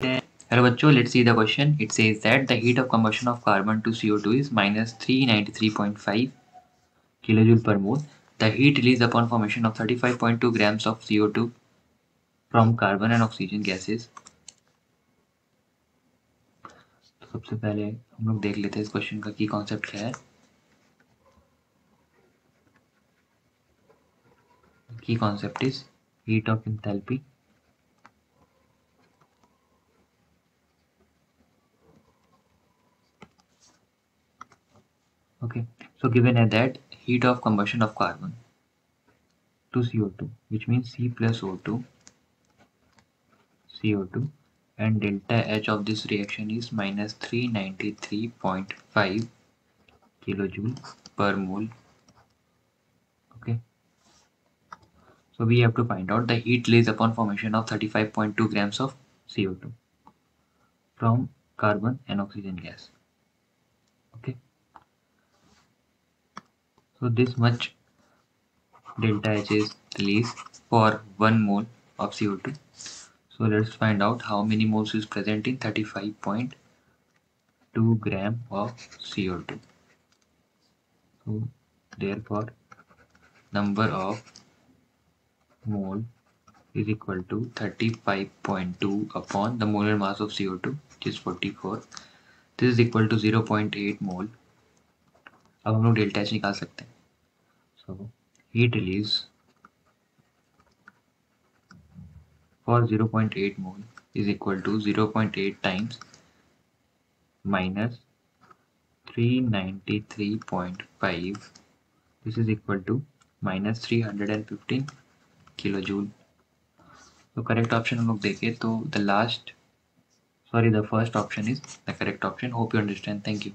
Hello बच्चों let's see the question it says that the heat of combustion of carbon to C O two is minus three ninety three point five kilo joule per mole the heat release upon formation of thirty five point two grams of C O two from carbon and oxygen gases सबसे पहले हम लोग देख लेते हैं इस question का की कॉन्सेप्ट क्या है। Key concept is heat of enthalpy okay. So given at that heat of combustion of carbon to CO2 which means C plus O2 CO2 and delta H of this reaction is minus 393.5 kilojoule per mole. Okay. So we have to find out the heat released upon formation of 35.2 grams of CO2 from carbon and oxygen gas. Okay so this much delta H is released for 1 mole of CO2 so let's find out how many moles is present in 35.2 gram of CO2 so therefore number of mole is equal to 35.2 upon the molar mass of CO2 which is 44 this is equal to 0.8 mole अब हम लोग delta H निकाल सकते हैं। So heat release for 0.8 mole is equal to 0.8 times minus 393.5 this is equal to minus 315 kilo joule तो correct option हम लोग देखें तो the last sorry the first option is the correct option hope you understand thank you